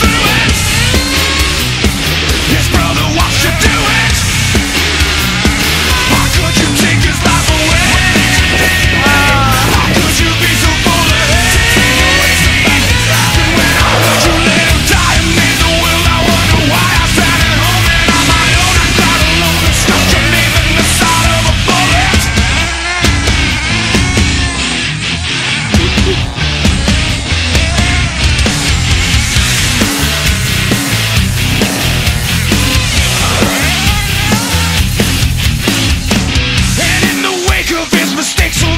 through mistakes